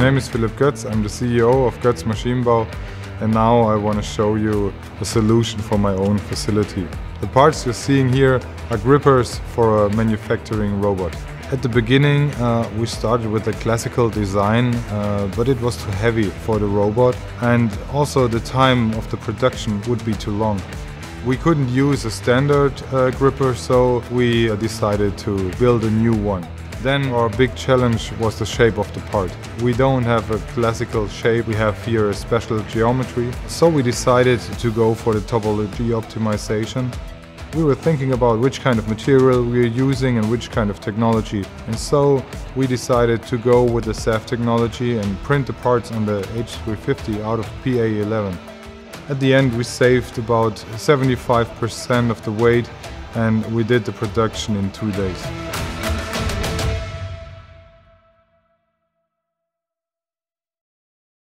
name is Philipp Götz, I'm the CEO of Götz Maschinenbau and now I want to show you a solution for my own facility. The parts you're seeing here are grippers for a manufacturing robot. At the beginning uh, we started with a classical design uh, but it was too heavy for the robot and also the time of the production would be too long. We couldn't use a standard uh, gripper so we uh, decided to build a new one. Then our big challenge was the shape of the part. We don't have a classical shape, we have here a special geometry. So we decided to go for the topology optimization. We were thinking about which kind of material we are using and which kind of technology. And so we decided to go with the SAF technology and print the parts on the H350 out of PA11. At the end we saved about 75% of the weight and we did the production in two days.